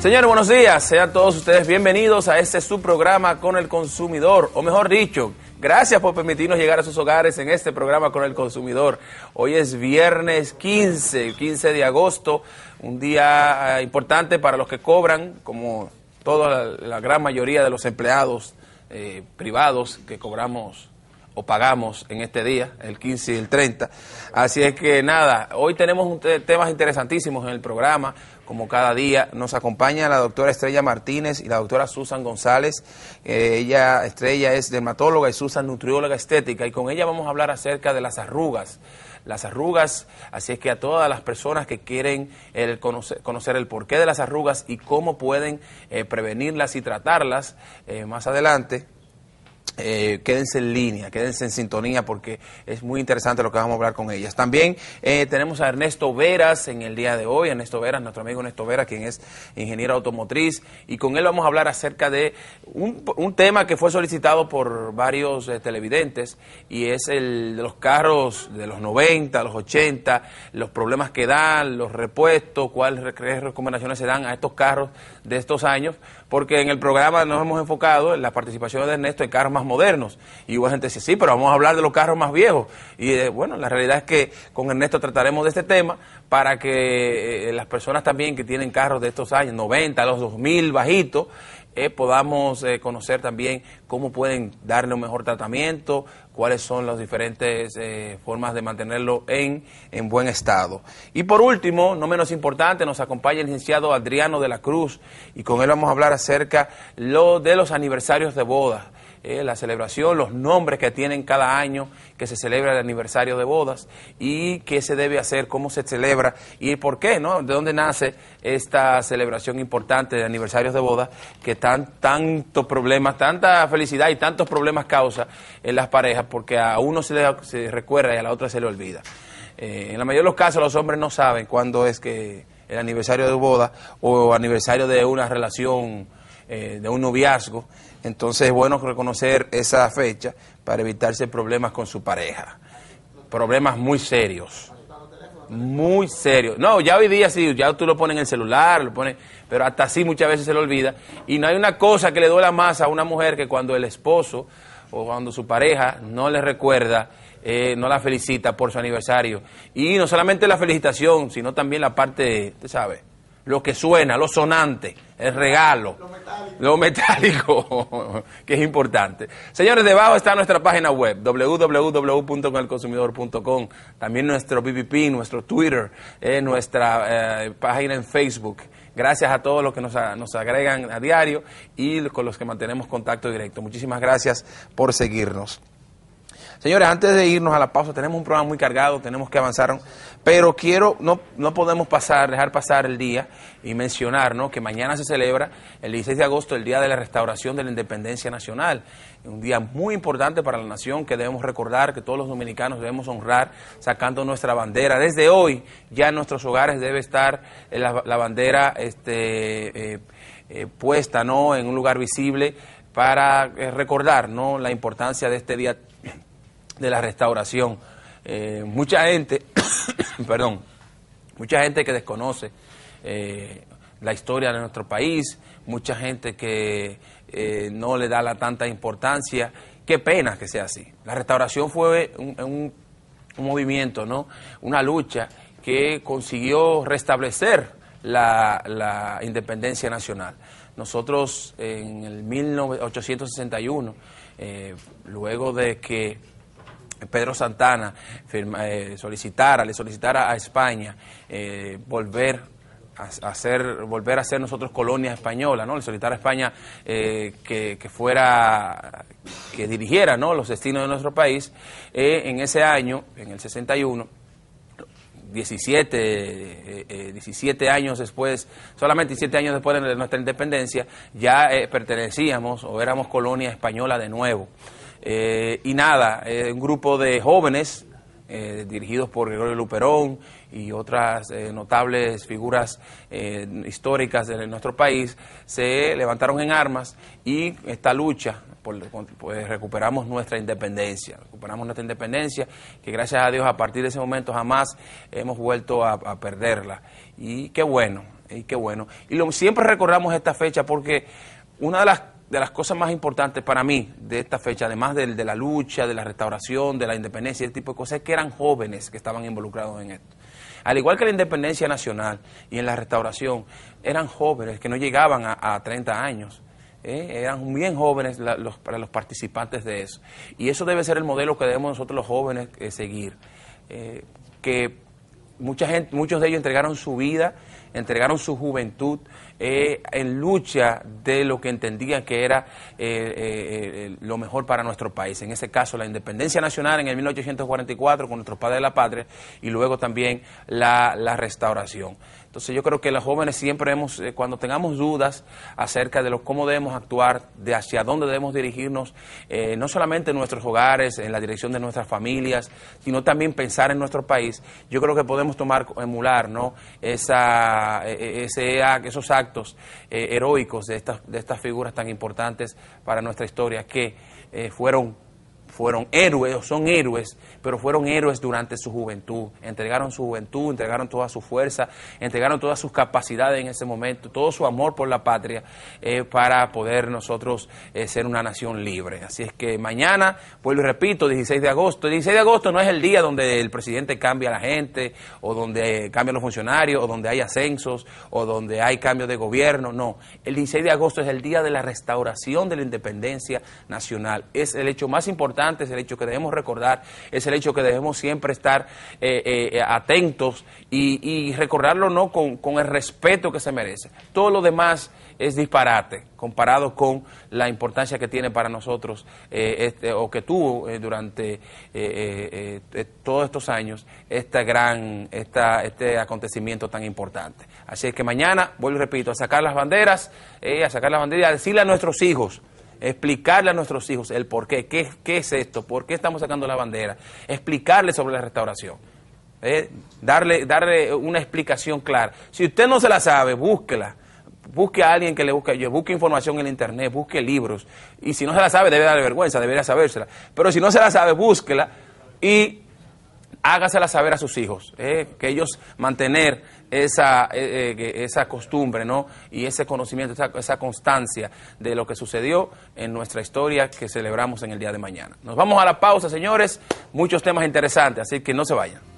Señores, buenos días. Sean todos ustedes bienvenidos a este su programa con el consumidor, o mejor dicho, gracias por permitirnos llegar a sus hogares en este programa con el consumidor. Hoy es viernes 15, 15 de agosto, un día eh, importante para los que cobran, como toda la, gran mayoría de los empleados eh, privados que cobramos o pagamos en este día, el 15 y el 30. Así es que nada, hoy tenemos un te- temas interesantísimos en el programa, como cada día. Nos acompaña la doctora Estrella Martínez y la doctora Susan González. Eh, ella, Estrella, es dermatóloga y Susan nutrióloga estética y con ella vamos a hablar acerca de las arrugas. Las arrugas, así es que a todas las personas que quieren conocer el porqué de las arrugas y cómo pueden eh, prevenirlas y tratarlas eh, más adelante, eh, quédense en línea, quédense en sintonía porque es muy interesante lo que vamos a hablar con ellas. También eh, tenemos a Ernesto Veras en el día de hoy, Ernesto Veras, nuestro amigo Ernesto Veras, quien es ingeniero automotriz, y con él vamos a hablar acerca de un, tema que fue solicitado por varios eh, televidentes y es el de los carros de los 90, los 80, los problemas que dan, los repuestos, cuáles recomendaciones se dan a estos carros de estos años, porque en el programa nos hemos enfocado en la participación de Ernesto en carros más modernos. Y hubo gente que dice, sí, pero vamos a hablar de los carros más viejos. Y eh, bueno, la realidad es que con Ernesto trataremos de este tema para que eh, las personas también que tienen carros de estos años, 90, los 2000 bajitos, eh, podamos eh, conocer también cómo pueden darle un mejor tratamiento, cuáles son las diferentes eh, formas de mantenerlo en, en buen estado. Y por último, no menos importante, nos acompaña el licenciado Adriano de la Cruz y con él vamos a hablar acerca lo de los aniversarios de bodas. Eh, la celebración, los nombres que tienen cada año que se celebra el aniversario de bodas y qué se debe hacer, cómo se celebra y por qué, ¿no? De dónde nace esta celebración importante de aniversarios de bodas que tan tantos problemas, tanta felicidad y tantos problemas causa en las parejas porque a uno se le se recuerda y a la otra se le olvida. Eh, en la mayoría de los casos los hombres no saben cuándo es que el aniversario de boda o aniversario de una relación, eh, de un noviazgo. Entonces es bueno reconocer esa fecha para evitarse problemas con su pareja. Problemas muy serios. Muy serios. No, ya hoy día sí, ya tú lo pones en el celular, lo pones, pero hasta así muchas veces se le olvida. Y no hay una cosa que le duela más a una mujer que cuando el esposo o cuando su pareja no le recuerda, eh, no la felicita por su aniversario. Y no solamente la felicitación, sino también la parte, usted sabe, lo que suena, lo sonante, el regalo, lo metálico, que es importante. Señores, debajo está nuestra página web, www.conelconsumidor.com, también nuestro PPP, nuestro Twitter, eh, nuestra eh, página en Facebook. Gracias a todos los que nos, a- nos agregan a diario y con los que mantenemos contacto directo. Muchísimas gracias por seguirnos. Señores, antes de irnos a la pausa, tenemos un programa muy cargado, tenemos que avanzar, pero quiero, no, no podemos pasar, dejar pasar el día y mencionar ¿no? que mañana se celebra, el 16 de agosto, el Día de la Restauración de la Independencia Nacional. Un día muy importante para la nación que debemos recordar, que todos los dominicanos debemos honrar sacando nuestra bandera. Desde hoy ya en nuestros hogares debe estar eh, la, bandera este, eh, eh, puesta ¿no? en un lugar visible para recordar la importancia de este día de la restauración. Eh, mucha gente, perdón, mucha gente que desconoce eh, la historia de nuestro país, mucha gente que eh, no le da la tanta importancia. Qué pena que sea así. La restauración fue un, un- movimiento, ¿no? Una lucha que consiguió restablecer la, la independencia nacional. Nosotros en el 1861, eh, luego de que Pedro Santana firma- eh, solicitara, le solicitara a España eh, volver a, ser, volver a ser nosotros colonia española, ¿no? Le solicitara a España eh, que, fuera, que dirigiera, ¿no? Los destinos de nuestro país. Eh, en ese año, en el 61, 17, eh, eh, 17 años después, solamente 17 años después de nuestra independencia, ya eh, pertenecíamos o éramos colonia española de nuevo. Eh, y nada, eh, un grupo de jóvenes eh, dirigidos por Gregorio Luperón y otras eh, notables figuras eh, históricas de nuestro país, se levantaron en armas y esta lucha, por- pues recuperamos nuestra independencia, recuperamos nuestra independencia, que gracias a Dios a partir de ese momento jamás hemos vuelto a, perderla. Y qué bueno, Y qué bueno. Y lo, siempre recordamos esta fecha porque una de las, de las cosas más importantes para mí de esta fecha, además de, de la lucha, de la restauración, de la independencia y ese tipo de cosas, es que eran jóvenes que estaban involucrados en esto. Al igual que la independencia nacional y en la restauración, eran jóvenes que no llegaban a, a 30 años. ¿eh? eran bien jóvenes los, para los participantes de eso. Y eso debe ser el modelo que debemos nosotros los jóvenes eh, seguir. Eh, que mucha gente, muchos de ellos entregaron su vida, entregaron su juventud eh, en lucha de lo que entendían que era eh, eh, lo mejor para nuestro país. En ese caso, la independencia nacional en el 1844 con nuestros padres de la patria y luego también la, la restauración. Entonces yo creo que los jóvenes siempre hemos, eh, cuando tengamos dudas acerca de lo, cómo debemos actuar, de hacia dónde debemos dirigirnos, eh, no solamente en nuestros hogares, en la dirección de nuestras familias, sino también pensar en nuestro país, yo creo que podemos tomar, emular ¿no? Esa, e, e, ese, esos actos eh, heroicos de estas, de estas figuras tan importantes para nuestra historia que fueron fueron héroes son héroes, pero fueron héroes durante su juventud. Entregaron su juventud, entregaron toda su fuerza, entregaron todas sus capacidades en ese momento, todo su amor por la patria eh, para poder nosotros eh, ser una nación libre. Así es que mañana, vuelvo y repito, 16 de agosto. El 16 de agosto no es el día donde el presidente cambia a la gente o donde cambian los funcionarios o donde hay ascensos o donde hay cambio de gobierno. No, el 16 de agosto es el día de la restauración de la independencia nacional. Es el hecho más importante es el hecho que debemos recordar, es el hecho que debemos siempre estar eh, eh, atentos y, recordarlo no con, el respeto que se merece. Todo lo demás es disparate comparado con la importancia que tiene para nosotros eh, este, o que tuvo durante todos estos años esta gran, esta, este acontecimiento tan importante. Así es que mañana, vuelvo y repito, a sacar las banderas, a sacar las banderas, a decirle a nuestros hijos, explicarle a nuestros hijos el por qué, qué, es esto, por qué estamos sacando la bandera, explicarle sobre la restauración, ¿eh? darle, darle una explicación clara. Si usted no se la sabe, búsquela, busque a alguien que le busque, busque información en internet, busque libros, y si no se la sabe, debe darle vergüenza, debería sabérsela, pero si no se la sabe, búsquela y hágasela saber a sus hijos, ¿eh? que ellos mantener esa, eh, eh, esa costumbre ¿no? y ese conocimiento, esa, esa constancia de lo que sucedió en nuestra historia que celebramos en el día de mañana. Nos vamos a la pausa, señores, muchos temas interesantes, así que no se vayan.